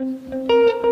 Música